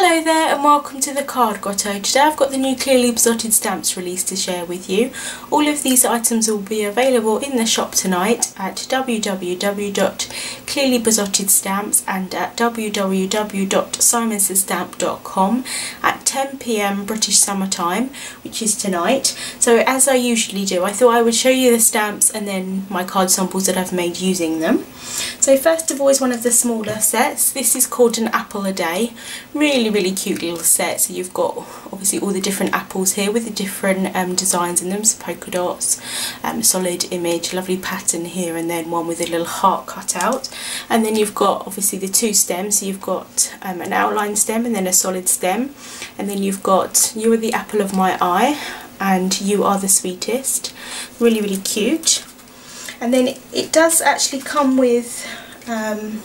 Hello there and welcome to the Card Grotto. Today I've got the new Clearly Besotted stamps release to share with you. All of these items will be available in the shop tonight at www.clearlybesottedStamps and at www.simonsaysstamp.com at 10pm British Summer Time, which is tonight. So as I usually do, I thought I would show you the stamps and then my card samples that I've made using them. So first of all is one of the smaller sets. This is called an apple a day. Really, really cute little set. So you've got obviously all the different apples here with the different um, designs in them. So polka dots, um, solid image, lovely pattern here and then one with a little heart cut out. And then you've got obviously the two stems. So you've got um, an outline stem and then a solid stem. And then you've got You are the apple of my eye and You are the sweetest. Really, really cute. And then it, does actually come with um,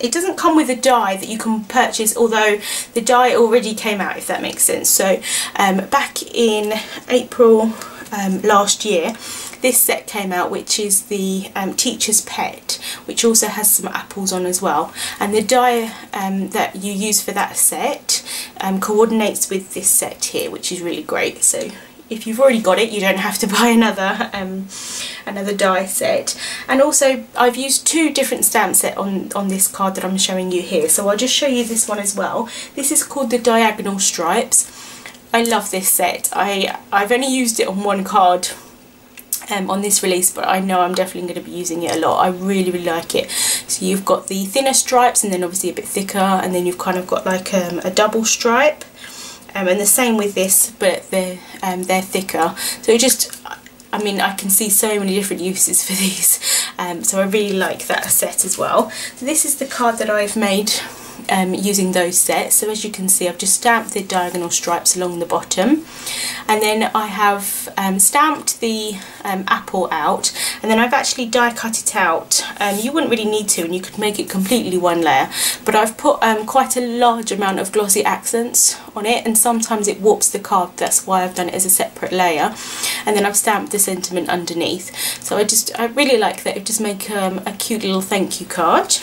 it doesn't come with a die that you can purchase although the die already came out if that makes sense. So um, back in April um, last year this set came out which is the um, teacher's pet which also has some apples on as well. And the die um, that you use for that set um, coordinates with this set here which is really great. So if you've already got it you don't have to buy another um, another die set. And also I've used two different stamp set on on this card that I'm showing you here. So I'll just show you this one as well. This is called the diagonal stripes. I love this set. I I've only used it on one card um, on this release but I know I'm definitely going to be using it a lot. I really really like it. So you've got the thinner stripes and then obviously a bit thicker and then you've kind of got like um, a double stripe. Um, and the same with this but they're, um, they're thicker. So just I mean I can see so many different uses for these. Um, so I really like that set as well. So this is the card that I've made um, using those sets. So as you can see I've just stamped the diagonal stripes along the bottom and then I have um, stamped the um, apple out and then I've actually die cut it out. Um, you wouldn't really need to and you could make it completely one layer but I've put um, quite a large amount of glossy accents on it and sometimes it warps the card that's why I've done it as a separate layer and then I've stamped the sentiment underneath. So I just I really like that it just make a cute little thank you card.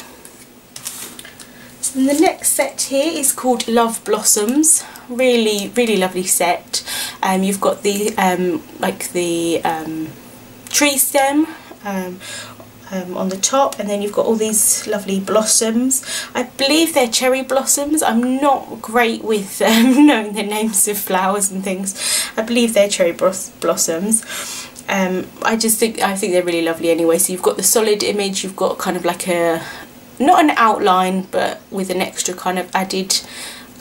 And the next set here is called Love Blossoms. Really, really lovely set. Um, you've got the um, like the um, tree stem um, um, on the top and then you've got all these lovely blossoms. I believe they're cherry blossoms. I'm not great with um, knowing the names of flowers and things. I believe they're cherry blossoms. Um, I just think I think they're really lovely anyway. So you've got the solid image, you've got kind of like a not an outline but with an extra kind of added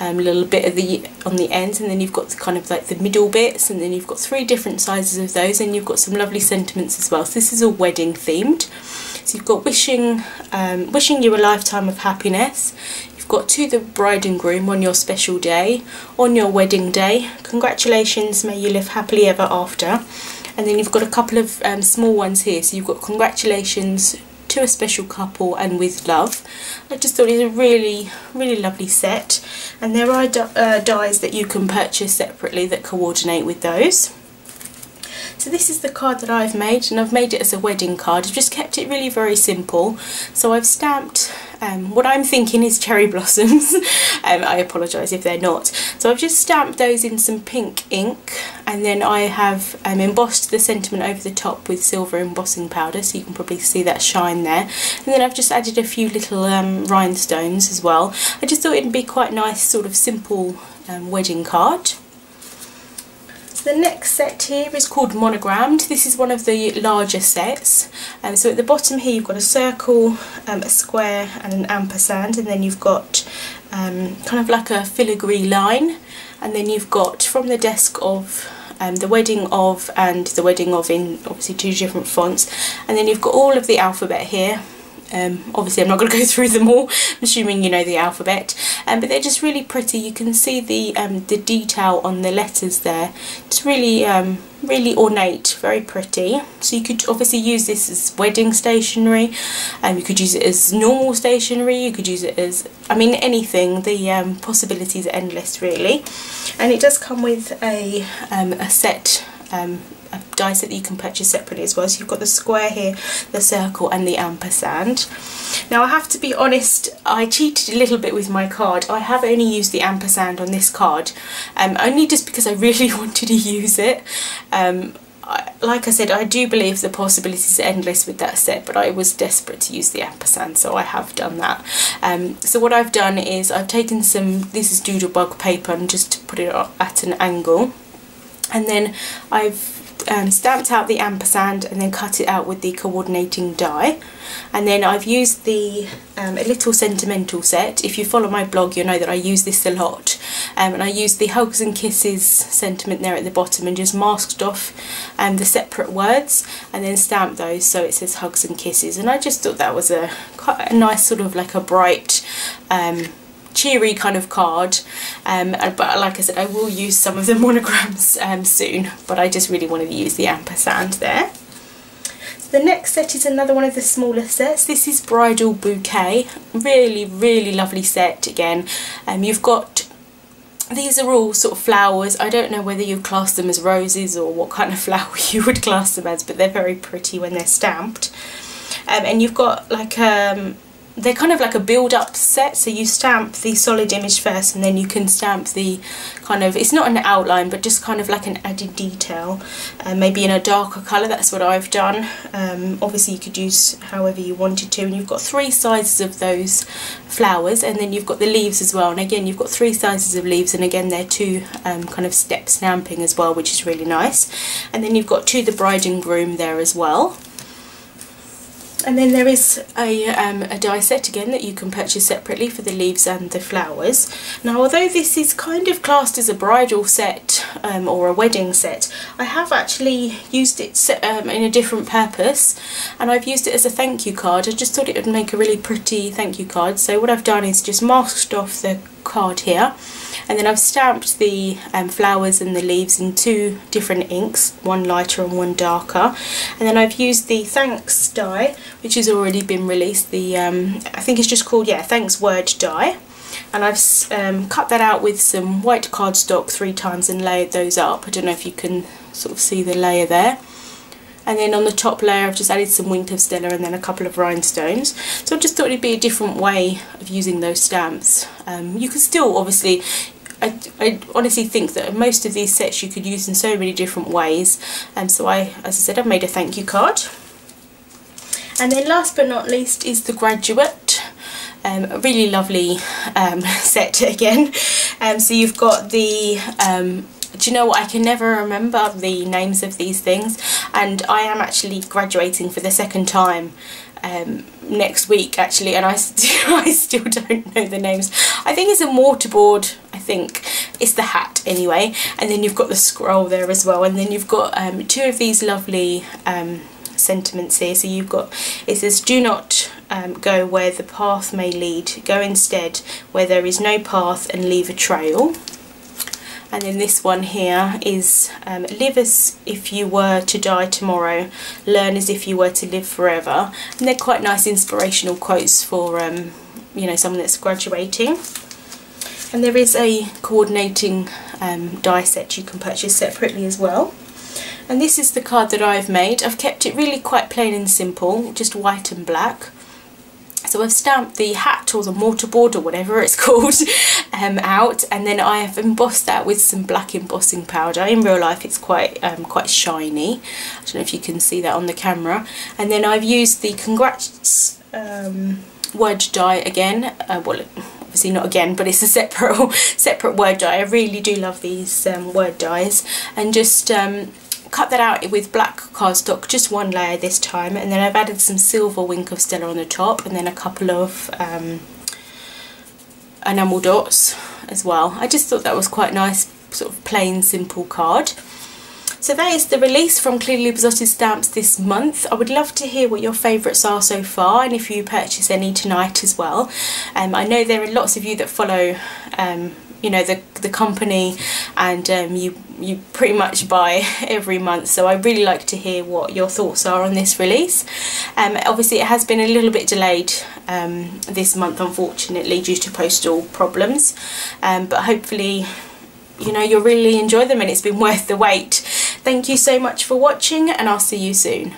um, little bit of the on the ends and then you've got the kind of like the middle bits and then you've got three different sizes of those and you've got some lovely sentiments as well. So this is a wedding themed. So you've got wishing um, wishing you a lifetime of happiness. You've got to the bride and groom on your special day on your wedding day. Congratulations may you live happily ever after. And then you've got a couple of um, small ones here. So you've got congratulations to a special couple and with love. I just thought it was a really, really lovely set. And there are uh, dies that you can purchase separately that coordinate with those. So this is the card that I've made and I've made it as a wedding card. I've just kept it really very simple. So I've stamped um, what I'm thinking is cherry blossoms. um, I apologise if they're not. So I've just stamped those in some pink ink and then I have um, embossed the sentiment over the top with silver embossing powder so you can probably see that shine there. And then I've just added a few little um, rhinestones as well. I just thought it'd be quite nice sort of simple um, wedding card. So the next set here is called Monogrammed. This is one of the larger sets. Um, so at the bottom here you've got a circle, um, a square and an ampersand and then you've got um, kind of like a filigree line. And then you've got from the desk of um, the wedding of and the wedding of in obviously two different fonts. And then you've got all of the alphabet here. Um, obviously I'm not going to go through them all, I'm assuming you know the alphabet, um, but they're just really pretty. You can see the um, the detail on the letters there. It's really um, really ornate, very pretty. So you could obviously use this as wedding stationery, um, you could use it as normal stationery, you could use it as, I mean anything, the um, possibilities are endless really. And it does come with a, um, a set that you can purchase separately as well. So you've got the square here, the circle and the ampersand. Now I have to be honest, I cheated a little bit with my card. I have only used the ampersand on this card, um, only just because I really wanted to use it. Um, I, like I said, I do believe the possibilities are endless with that set, but I was desperate to use the ampersand, so I have done that. Um, so what I've done is I've taken some, this is Doodlebug paper, and just put it at an angle, and then I've um, stamped out the ampersand and then cut it out with the coordinating die. And then I've used the um, a little sentimental set. If you follow my blog you'll know that I use this a lot. Um, and I used the hugs and kisses sentiment there at the bottom and just masked off um, the separate words and then stamped those so it says hugs and kisses. And I just thought that was a quite a nice sort of like a bright um, cheery kind of card um, but like I said I will use some of the monograms um, soon but I just really wanted to use the ampersand there. So the next set is another one of the smaller sets. This is Bridal Bouquet. Really really lovely set again. Um, you've got these are all sort of flowers. I don't know whether you class them as roses or what kind of flower you would class them as but they're very pretty when they're stamped. Um, and you've got like um, they're kind of like a build-up set. So you stamp the solid image first and then you can stamp the kind of it's not an outline but just kind of like an added detail. Uh, maybe in a darker colour that's what I've done. Um, obviously you could use however you wanted to and you've got three sizes of those flowers and then you've got the leaves as well. And again you've got three sizes of leaves and again they're two um, kind of step stamping as well which is really nice. And then you've got to the bride and groom there as well and then there is a, um, a die set again that you can purchase separately for the leaves and the flowers. Now although this is kind of classed as a bridal set um, or a wedding set, I have actually used it um, in a different purpose and I've used it as a thank you card. I just thought it would make a really pretty thank you card so what I've done is just masked off the card here. And then I've stamped the um, flowers and the leaves in two different inks one lighter and one darker. And then I've used the thanks die which has already been released. The um, I think it's just called yeah thanks word die. And I've um, cut that out with some white cardstock three times and layered those up. I don't know if you can sort of see the layer there and then on the top layer I've just added some Wink of Stella and then a couple of rhinestones. So I just thought it'd be a different way of using those stamps. Um, you can still obviously I, I, honestly think that most of these sets you could use in so many different ways. And um, so I as I said I've made a thank you card. And then last but not least is the graduate. Um, a really lovely um, set again. Um, so you've got the um, do you know what? I can never remember the names of these things. And I am actually graduating for the second time um, next week actually and I, st I still don't know the names. I think it's a mortarboard I think. It's the hat anyway. And then you've got the scroll there as well. And then you've got um, two of these lovely um, sentiments here. So you've got it says do not um, go where the path may lead. Go instead where there is no path and leave a trail and then this one here is um, live as if you were to die tomorrow. Learn as if you were to live forever. And they're quite nice inspirational quotes for um, you know someone that's graduating. And there is a coordinating um, die set you can purchase separately as well. And this is the card that I've made. I've kept it really quite plain and simple just white and black so I've stamped the hat or the mortarboard or whatever it's called um, out and then I have embossed that with some black embossing powder. In real life it's quite um, quite shiny. I don't know if you can see that on the camera. And then I've used the Congrats um, word die again. Uh, well, obviously not again, but it's a separate separate word die. I really do love these um, word dies and just um, cut that out with black cardstock, just one layer this time, and then I've added some silver Wink of Stella on the top, and then a couple of um, enamel dots as well. I just thought that was quite nice, sort of plain, simple card. So that is the release from Clearly Besotted Stamps this month. I would love to hear what your favourites are so far and if you purchase any tonight as well. Um, I know there are lots of you that follow um, you know the the company and um, you you pretty much buy every month. So I really like to hear what your thoughts are on this release. Um, obviously it has been a little bit delayed um, this month unfortunately due to postal problems. Um, but hopefully you know you'll really enjoy them and it's been worth the wait. Thank you so much for watching and I'll see you soon.